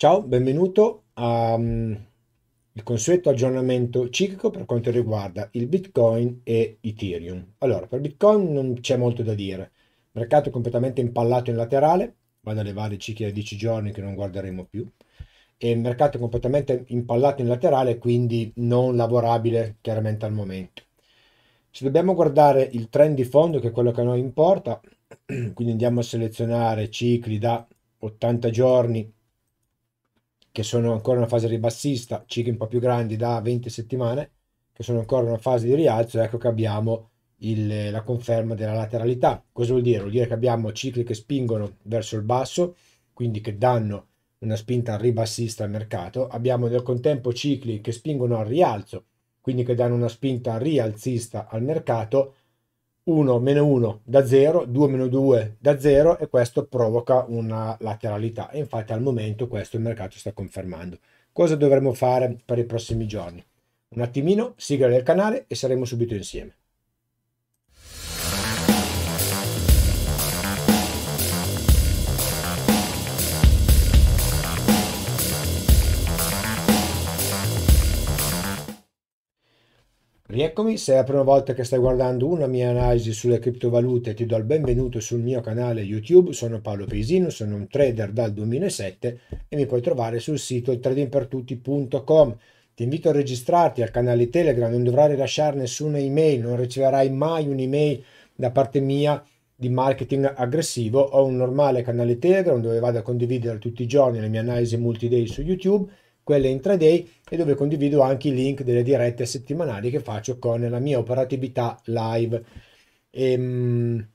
Ciao, benvenuto al mm, consueto aggiornamento ciclico per quanto riguarda il Bitcoin e Ethereum. Allora, per Bitcoin non c'è molto da dire. Mercato completamente impallato in laterale, vado a levare i cicli da 10 giorni che non guarderemo più. E mercato completamente impallato in laterale, quindi non lavorabile chiaramente al momento. Se dobbiamo guardare il trend di fondo, che è quello che a noi importa, quindi andiamo a selezionare cicli da 80 giorni che sono ancora in una fase ribassista, cicli un po' più grandi da 20 settimane, che sono ancora in una fase di rialzo, ecco che abbiamo il, la conferma della lateralità. Cosa vuol dire? Vuol dire che abbiamo cicli che spingono verso il basso, quindi che danno una spinta ribassista al mercato. Abbiamo nel contempo cicli che spingono al rialzo, quindi che danno una spinta rialzista al mercato 1 meno 1 da 0, 2 meno 2 da 0 e questo provoca una lateralità e infatti al momento questo il mercato sta confermando. Cosa dovremo fare per i prossimi giorni? Un attimino, sigla del canale e saremo subito insieme. Rieccomi, se è la prima volta che stai guardando una mia analisi sulle criptovalute ti do il benvenuto sul mio canale YouTube, sono Paolo Pesino, sono un trader dal 2007 e mi puoi trovare sul sito tradingpertutti.com. Ti invito a registrarti al canale Telegram, non dovrai rilasciare nessuna email, non riceverai mai un'email da parte mia di marketing aggressivo. Ho un normale canale Telegram dove vado a condividere tutti i giorni le mie analisi multi-day su YouTube quelle intraday e dove condivido anche i link delle dirette settimanali che faccio con la mia operatività live. E, ehm, mh,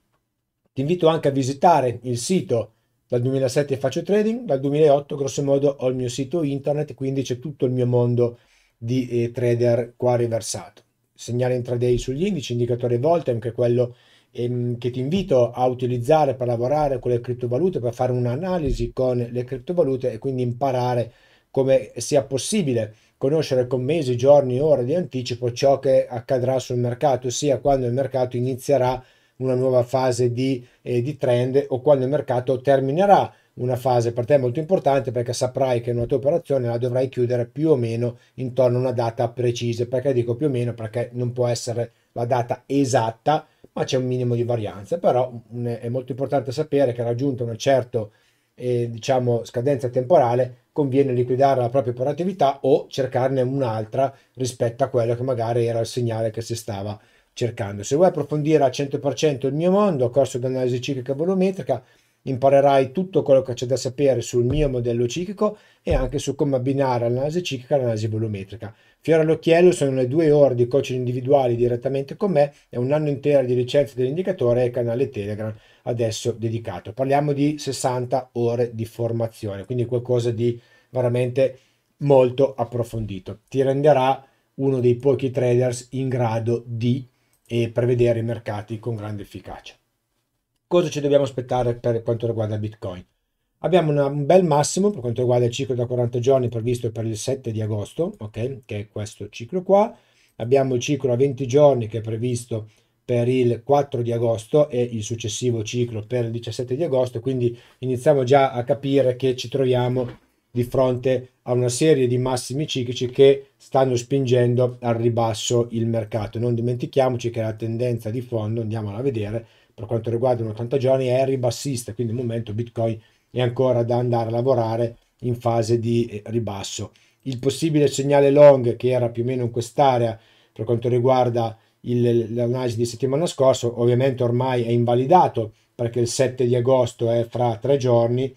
ti invito anche a visitare il sito dal 2007 faccio trading, dal 2008 grosso modo ho il mio sito internet, quindi c'è tutto il mio mondo di eh, trader qua riversato. Segnale intraday sugli indici, indicatore volte, anche quello ehm, che ti invito a utilizzare per lavorare con le criptovalute, per fare un'analisi con le criptovalute e quindi imparare come sia possibile conoscere con mesi, giorni, ore di anticipo ciò che accadrà sul mercato, sia quando il mercato inizierà una nuova fase di, eh, di trend o quando il mercato terminerà una fase per te molto importante perché saprai che una tua operazione la dovrai chiudere più o meno intorno a una data precisa. Perché dico più o meno? Perché non può essere la data esatta, ma c'è un minimo di varianza. Però è molto importante sapere che raggiunto una certa eh, diciamo, scadenza temporale conviene liquidare la propria operatività o cercarne un'altra rispetto a quello che magari era il segnale che si stava cercando. Se vuoi approfondire al 100% il mio mondo, corso di analisi ciclica volumetrica, imparerai tutto quello che c'è da sapere sul mio modello ciclico e anche su come abbinare l'analisi ciclica all'analisi volumetrica. Fiore all'occhiello sono le due ore di coaching individuali direttamente con me e un anno intero di licenza dell'indicatore e canale Telegram adesso dedicato. Parliamo di 60 ore di formazione, quindi qualcosa di veramente molto approfondito. Ti renderà uno dei pochi traders in grado di eh, prevedere i mercati con grande efficacia. Cosa ci dobbiamo aspettare per quanto riguarda Bitcoin? Abbiamo una, un bel massimo per quanto riguarda il ciclo da 40 giorni previsto per il 7 di agosto, ok? Che è questo ciclo qua. Abbiamo il ciclo a 20 giorni che è previsto per il 4 di agosto e il successivo ciclo per il 17 di agosto, quindi iniziamo già a capire che ci troviamo di fronte a una serie di massimi ciclici che stanno spingendo al ribasso il mercato. Non dimentichiamoci che la tendenza di fondo, andiamola a vedere, per quanto riguarda un 80 giorni è ribassista, quindi al momento Bitcoin è ancora da andare a lavorare in fase di eh, ribasso. Il possibile segnale long che era più o meno in quest'area per quanto riguarda l'analisi di settimana scorsa ovviamente ormai è invalidato perché il 7 di agosto è fra tre giorni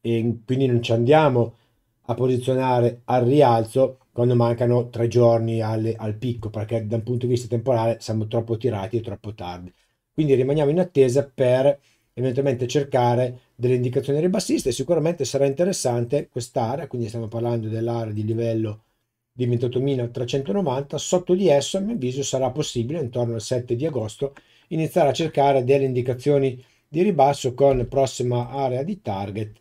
e quindi non ci andiamo a posizionare al rialzo quando mancano tre giorni alle, al picco perché da un punto di vista temporale siamo troppo tirati e troppo tardi. Quindi rimaniamo in attesa per eventualmente cercare delle indicazioni ribassiste. Sicuramente sarà interessante quest'area quindi stiamo parlando dell'area di livello di 28.390, sotto di esso a mio avviso sarà possibile intorno al 7 di agosto iniziare a cercare delle indicazioni di ribasso con prossima area di target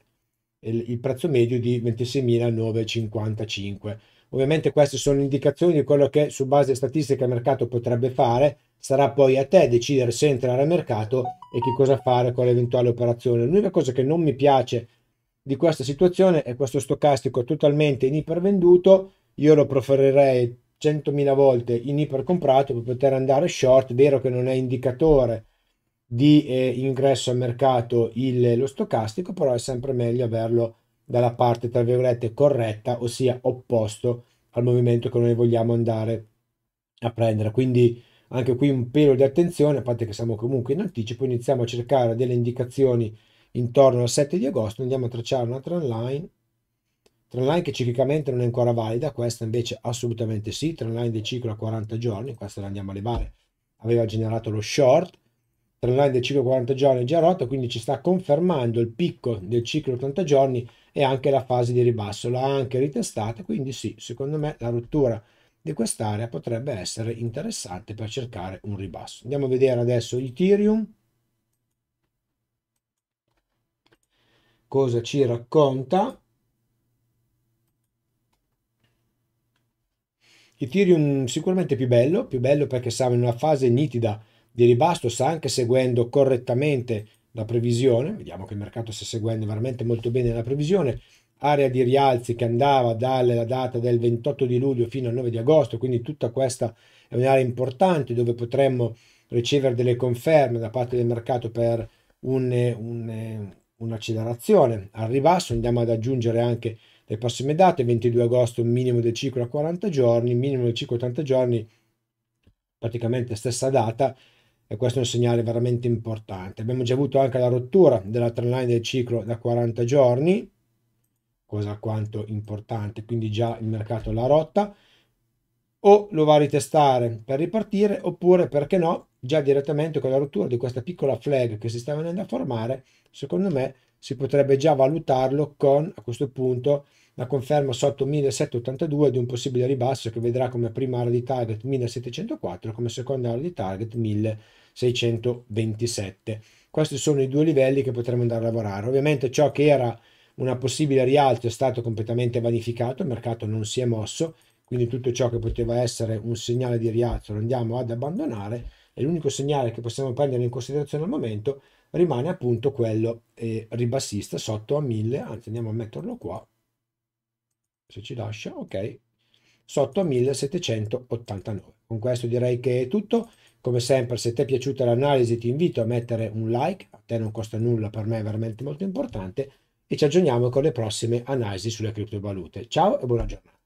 il, il prezzo medio di 26.955. Ovviamente queste sono indicazioni di quello che su base statistica il mercato potrebbe fare, sarà poi a te decidere se entrare al mercato e che cosa fare con l'eventuale operazione. L'unica cosa che non mi piace di questa situazione è questo stocastico totalmente in ipervenduto, io lo preferirei 100.000 volte in ipercomprato per poter andare short, vero che non è indicatore di eh, ingresso al mercato il, lo stocastico, però è sempre meglio averlo dalla parte, tra virgolette, corretta, ossia opposto al movimento che noi vogliamo andare a prendere. Quindi anche qui un pelo di attenzione, a parte che siamo comunque in anticipo, iniziamo a cercare delle indicazioni intorno al 7 di agosto, andiamo a tracciare una trend line, trend line che ciclicamente non è ancora valida, questa invece assolutamente sì, trend line del ciclo a 40 giorni, questa la andiamo a levare, aveva generato lo short, trend line del ciclo 40 giorni già rotto, quindi ci sta confermando il picco del ciclo 80 giorni e anche la fase di ribasso, l'ha anche ritestata, quindi sì, secondo me la rottura di quest'area potrebbe essere interessante per cercare un ribasso. Andiamo a vedere adesso Ethereum. Cosa ci racconta? Ethereum sicuramente più bello, più bello perché siamo in una fase nitida di ribasso, sta anche seguendo correttamente la previsione, vediamo che il mercato sta seguendo veramente molto bene la previsione, area di rialzi che andava dalla data del 28 di luglio fino al 9 di agosto, quindi tutta questa è un'area importante dove potremmo ricevere delle conferme da parte del mercato per un, un, un'accelerazione. Al ribasso, andiamo ad aggiungere anche le prossime date, 22 agosto minimo del ciclo a 40 giorni, minimo del ciclo a 80 giorni, praticamente stessa data, e questo è un segnale veramente importante. Abbiamo già avuto anche la rottura della trendline del ciclo da 40 giorni, cosa alquanto importante, quindi già il mercato l'ha rotta, o lo va a ritestare per ripartire, oppure perché no, già direttamente con la rottura di questa piccola flag che si sta venendo a formare, secondo me si potrebbe già valutarlo con a questo punto la conferma sotto 1782 di un possibile ribasso che vedrà come prima area di target 1704 e come seconda area di target 1627. Questi sono i due livelli che potremmo andare a lavorare. Ovviamente ciò che era una possibile rialzo è stato completamente vanificato, il mercato non si è mosso, quindi tutto ciò che poteva essere un segnale di rialzo lo andiamo ad abbandonare e l'unico segnale che possiamo prendere in considerazione al momento rimane appunto quello eh, ribassista sotto a 1000, anzi andiamo a metterlo qua, se ci lascia, ok, sotto a 1789. Con questo direi che è tutto. Come sempre, se ti è piaciuta l'analisi, ti invito a mettere un like, a te non costa nulla, per me è veramente molto importante, e ci aggiorniamo con le prossime analisi sulle criptovalute. Ciao e buona giornata.